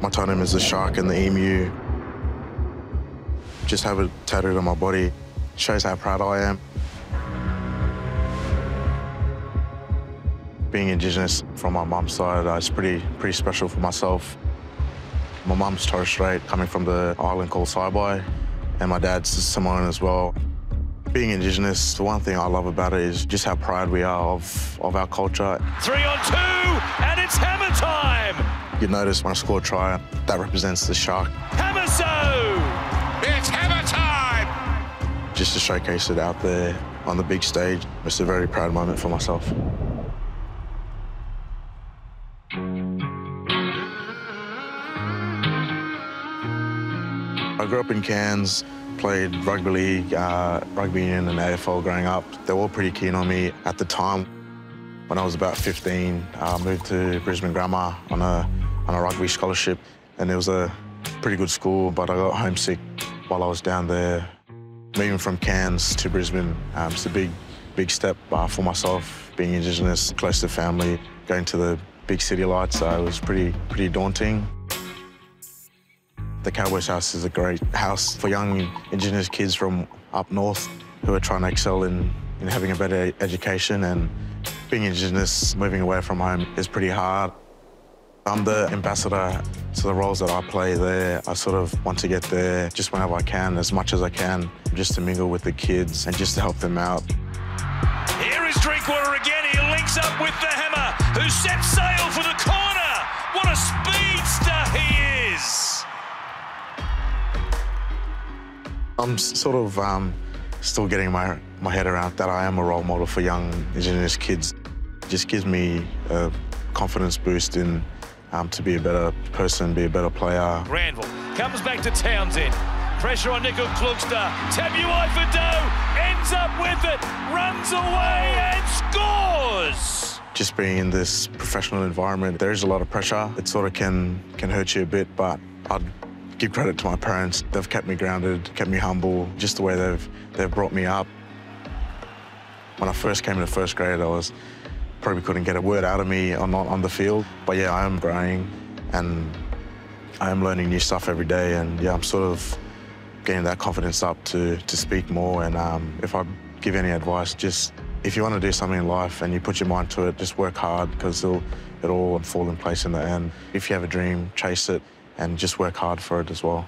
My totem is the shark and the emu. Just have it tattooed on my body. Shows how proud I am. Being Indigenous from my mum's side uh, is pretty, pretty special for myself. My mum's Torres Strait, coming from the island called Saibai, and my dad's Samoan as well. Being Indigenous, the one thing I love about it is just how proud we are of, of our culture. Three on two, and it's hammer time! You notice when I score a try, that represents the shark. Hamiso! It's hammer time! Just to showcase it out there on the big stage, it's a very proud moment for myself. I grew up in Cairns, played rugby league, uh, rugby union and AFL growing up. They were all pretty keen on me at the time. When I was about 15, I moved to Brisbane Grammar on a, on a rugby scholarship, and it was a pretty good school, but I got homesick while I was down there. Moving from Cairns to Brisbane, um, it's a big, big step uh, for myself, being Indigenous, close to family, going to the big city lights, uh, it was pretty, pretty daunting. The Cowboys House is a great house for young Indigenous kids from up north who are trying to excel in, in having a better education and being Indigenous, moving away from home is pretty hard. I'm the ambassador to the roles that I play there. I sort of want to get there just whenever I can, as much as I can, just to mingle with the kids and just to help them out. Here is Drinkwater again. He links up with the hammer, who sets sail for the corner. What a speedster he is! I'm sort of um, still getting my, my head around that I am a role model for young Indigenous kids. It just gives me a confidence boost in um, to be a better person, be a better player. Granville comes back to Townsend. Pressure on Nickel Klugster. Tabuai Fidow ends up with it, runs away and scores! Just being in this professional environment, there is a lot of pressure. It sort of can, can hurt you a bit, but I'd give credit to my parents. They've kept me grounded, kept me humble, just the way they've, they've brought me up. When I first came into first grade, I was probably couldn't get a word out of me on, on the field. But yeah, I am growing and I am learning new stuff every day. And yeah, I'm sort of getting that confidence up to, to speak more. And um, if I give any advice, just if you want to do something in life and you put your mind to it, just work hard because it'll, it'll all fall in place in the end. If you have a dream, chase it and just work hard for it as well.